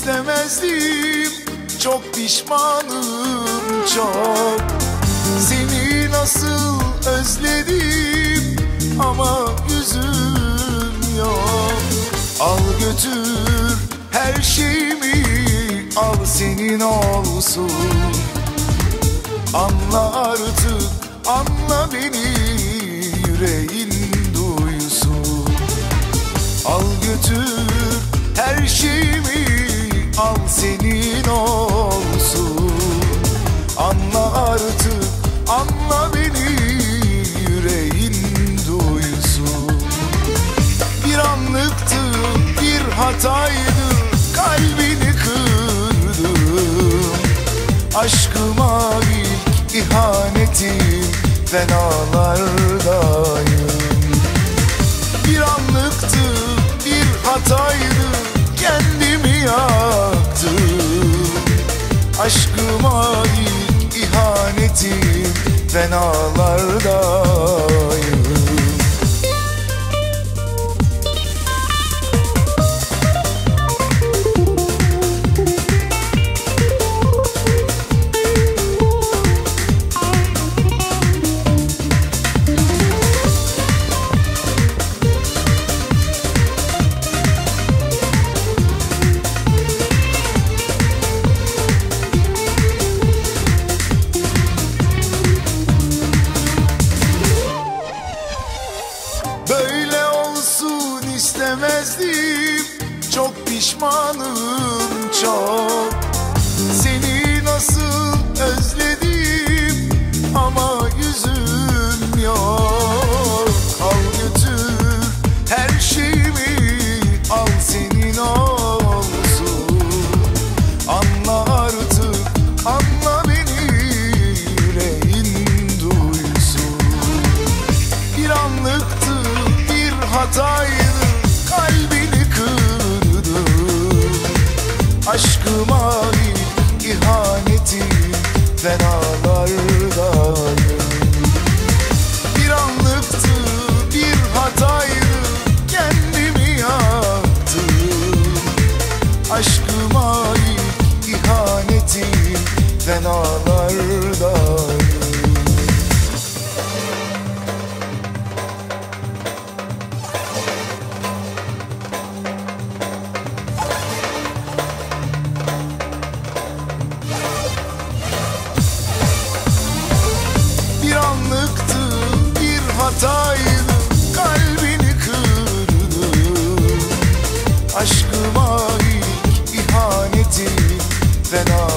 istemezdim. Çok pişmanım çok. Seni nasıl özledim Ama yüzüm yok. Al götür her şeyimi Al senin olsun. Anla artık anla beni Yüreğin duysun. Al götür şeyimi Al senin olsun. Anla artık anla beni Yüreğin duysun. Bir anlıktı bir hataydı Kalbini kırdım. Aşkıma ilk ihanetim Fenalardayım. Bir anlıktı bir hataydı Aşkıma ilk ihanetim. Fenalardayım pişmanım çok. Seni nasıl özledim Ama yüzüm yok. Al götür her şeyimi Al senin olsun. Anla artık anla beni Yüreğin duysun. Bir anlıktı bir hataydı Aşkıma ilk ihanetim Fenalardayım bir hataydı Kalbini kırdım. Aşkıma ilk ihanetim Fenalardayım